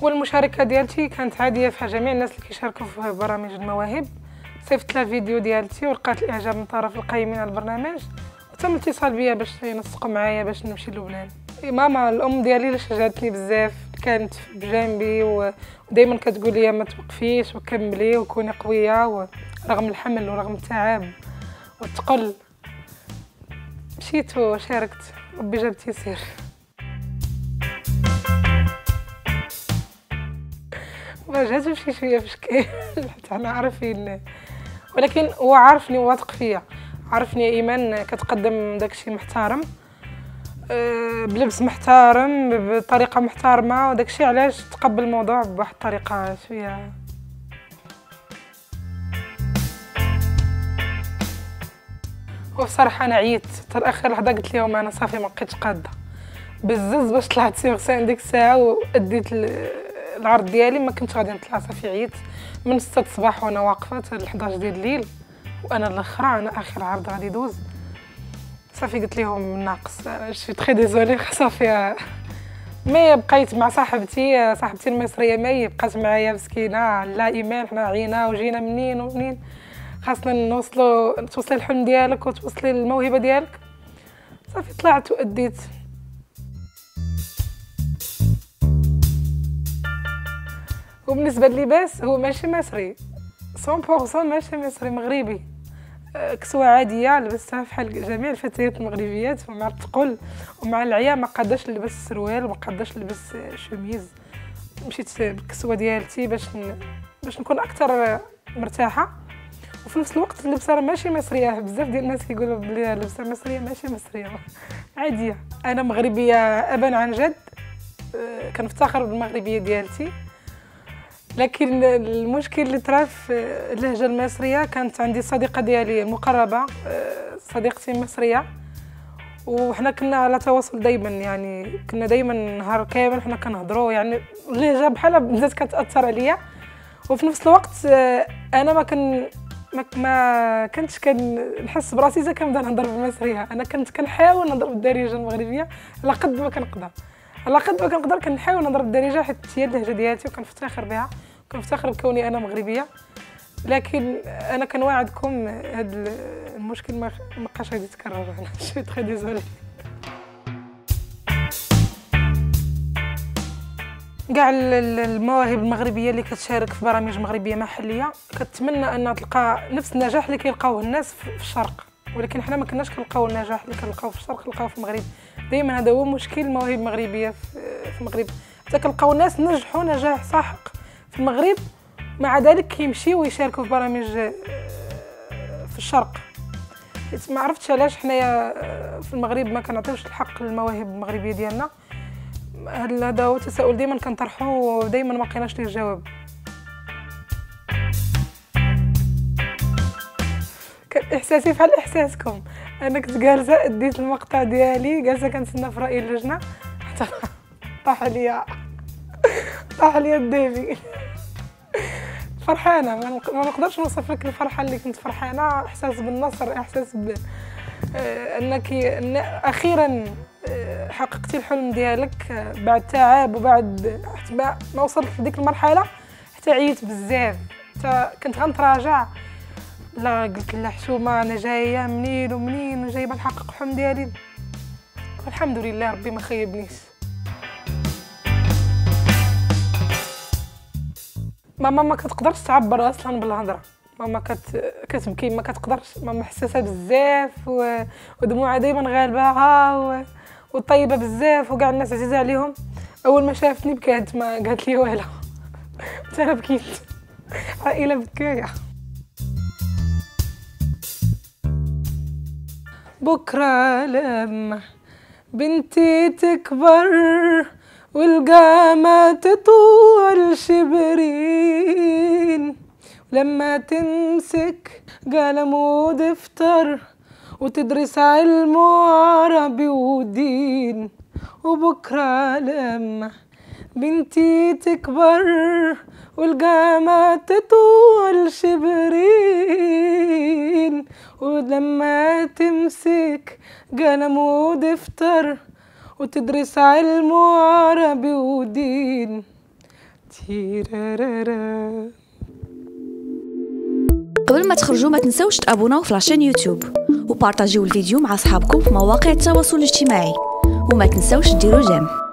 والمشاركة ديالتي كانت عادية في جميع الناس اللي كيشاركوا في برامج المواهب. صيفط لها فيديو ديالتي ولقات الاعجاب من طرف القائمين على البرنامج. وتم الاتصال بيا باش ينسقوا معايا باش نمشي للبنان ماما الأم ديالي اللي شجعتني بزاف. كانت بجانبي ودائما كتقول لي ما توقفيش وكملي وكوني قوية رغم الحمل ورغم التعب. والثقل مشيت وشاركت. ربي جاب تيسير واجهته شي شوية شكل حتى أنا عارفين. ولكن هو عارفني واثق فيا. عرفني إيمان كتقدم داكشي محترم. أه، بلبس محترم بطريقة محترمة وداكشي علاش تقبل الموضوع بواحد الطريقة شوية. وبصراحة أنا عييت. حتى اخر لحظة قلت لهم أنا صافي ما بقيتش قادة. بزز باش طلعت sur scène ديك الساعة وأديت العرض ديالي ما كنتش غادي نطلع صافي عييت من 6 الصباح وأنا واقفة حتى ل 11 ديال الليل. وأنا الأخرى أنا آخر عرض غادي يدوز. صافي قلت لهم ناقص. je suis très désolée صافي. mais بقيت مع صاحبتي صاحبتي المصرية mais بقات معايا مسكينة لا ايمان حنا عيينا وجينا منين ومنين. خاصنا نوصلوا توصلي الحلم ديالك وتوصلي الموهبة ديالك. صافي طلعت وأديت. وبالنسبة للباس هو ماشي مصري. 100% ماشي مصري مغربي. أه، كسوة عادية لبستها بحال جميع الفتيات المغربيات ومع الثقل ومع العيا ما قاداش نلبس السروال وما قاداش نلبس شوميز مشيت بالكسوة ديالتي باش ن... باش نكون أكثر مرتاحة. وفي نفس الوقت اللبسة راه ماشي مصرية. بزاف ديال الناس كيقولوا بلي اللبسة مصرية ماشي مصرية. عادية. أنا مغربية ابا عن جد. أه، كنفتخر بالمغربية ديالتي. لكن المشكل اللي طرا في اللهجة المصرية كانت عندي صديقة ديالي مقربة آه، صديقتي مصرية. وحنا كنا على تواصل دائما يعني كنا دائما نهار كامل حنا كنهضروا يعني اللهجة بحال بدات كتأثر عليا. وفي نفس الوقت آه، أنا ما ما, ما كنتش كنحس براسي إذا كنبدا نهضر بالمصرية. أنا كنت كنحاول نهضر بالدارجة المغربية على قد ما كنقدر. على قد ما كنقدر كنحاول نهضر بالدارجة حيت هي اللهجه ديالتي وكنفتخر بها. كنفتخر بكوني أنا مغربية. لكن أنا كنواعدكم هذا المشكل ما بقاش غادي يتكرر. هنا شي تري ديزولي. كاع المواهب المغربية اللي كتشارك في برامج مغربية محلية كتمنى أن تلقى نفس النجاح اللي كيلقاوه الناس في الشرق. ولكن حنا ما كناش كنلقاو النجاح اللي كنلقاو في الشرق نلقاو في المغرب. دائما هذا هو مشكل المواهب المغربية في المغرب. حتى كنلقاو الناس نجحوا نجاح ساحق. في المغرب مع ذلك كيمشيو ويشاركوا في برامج آه، في الشرق. ما عرفتش علاش حنايا آه، في المغرب ما كنعطيوش الحق للمواهب المغربية ديالنا. هذا هو تساؤل ديما كنطرحو ودائما ما لقيناش ليه جواب كان إحساسي بحال إحساسكم. أنا كنت جالسة أديت المقطع ديالي جالسة كنتسنى في رأي اللجنة. حتى طاح عليا طاح عليا الدافي فرحانة. ما نقدرش نوصف لك الفرحة اللي كنت فرحانة. إحساس بالنصر إحساس ب آه، أنك أخيرا آه، حققتي الحلم ديالك آه، بعد تعب وبعد ما وصلت لديك المرحلة حتى عييت بزاف. حتى كنت غنتراجع. لا قلت لا حشومه أنا جاية منين ومنين وجايبه نحقق الحلم ديالي. الحمد لله ربي ما خيبنيش. ماما ما كتقدرش تعبر أصلا بالهضرة. ماما كت... كتبكي ما كتقدرش. ماما حساسة بزاف و... ودموعها دائما غالباها و... وطيبة بزاف وكاع الناس عزيزة عليهم. أول ما شافتني بكات ما قالت لي والو. حتى أنا بكيت. عائلة بكاية. بكرة لما بنتي تكبر والقامة تطول شبرين. لما تمسك قلم ودفتر وتدرس علم وعربي ودين. وبكرة لما بنتي تكبر والقامة تطول شبرين ولما تمسك قلم ودفتر وتدرس علم وعربي ودين. قبل ما تخرجوا ما تنسوش تابوناو في la chaîne YouTube وبارطاجيو الفيديو مع أصحابكم في مواقع التواصل الاجتماعي. وما تنسوش ديروا j'aime.